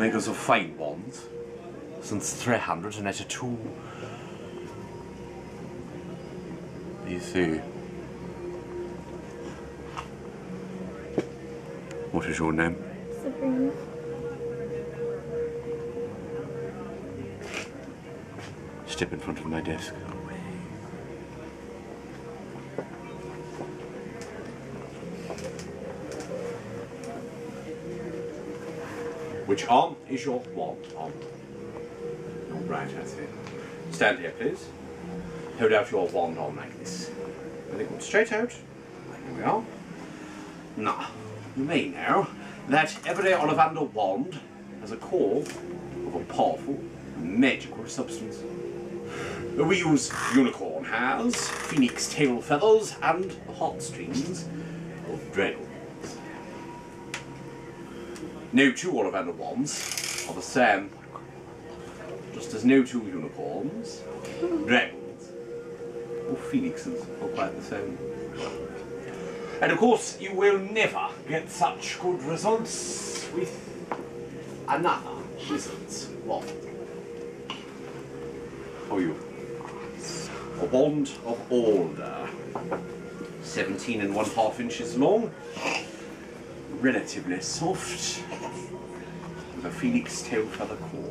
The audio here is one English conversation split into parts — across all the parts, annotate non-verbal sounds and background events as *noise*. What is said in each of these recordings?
Makers of fine wands. Since 382. BC. What is your name? Sabrina. Step in front of my desk. Which arm is your wand on? Your right, see. Stand here, please. Hold out your wand arm like this. Very good. Straight out. There we are. Now, you may know that every Ollivander wand has a core of a powerful magical substance. We use unicorn hairs, phoenix tail feathers, and the heartstrings of dragons. No two Ollivander wands are the same, just as no two unicorns, dragons, or phoenixes are quite the same. And of course, you will never get such good results with another wizard's wand. For you. A wand of alder. 17 and one half inches long. Relatively soft. With a phoenix tail feather core.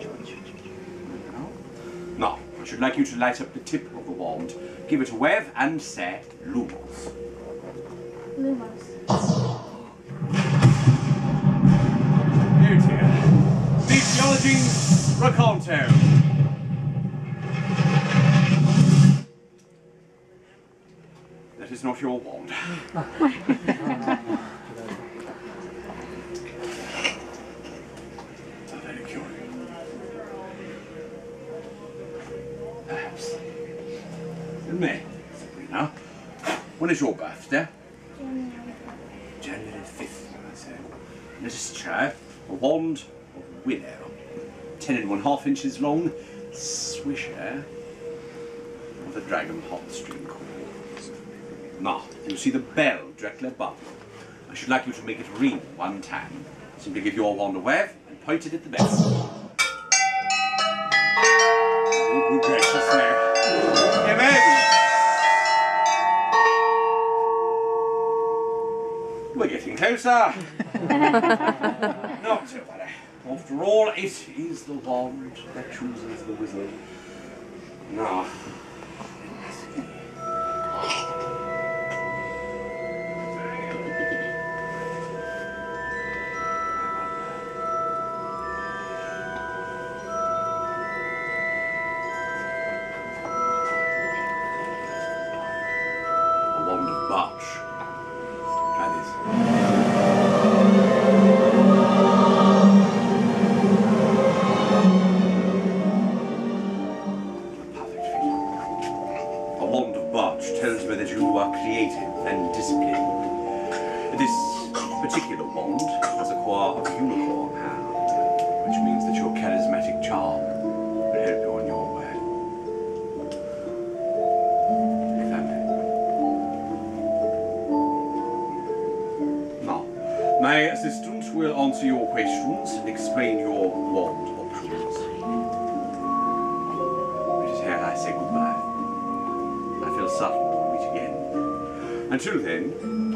Now, I should like you to light up the tip of the wand, give it a wave, and say Lumos. Lumos. Dear. Meteolojinx Recanto. That is not your wand. *laughs* *laughs* When is your birthday? January. January 5th, I say. Let us try a wand of willow, ten and one half inches long, swisher with a dragon heartstring cord. Now, you see the bell directly above. I should like you to make it ring one time. Simply give your wand a wave and point it at the bell. We're getting closer. *laughs* Not too bad. After all, it is the wand that chooses the wizard. Now. *laughs* A wand of. This particular wand has a core of unicorn hair, which means that your charismatic charm will help you on your way. If I may. Now, my assistant will answer your questions and explain your wand options. It is here I say goodbye. I feel certain we'll meet again. Until then,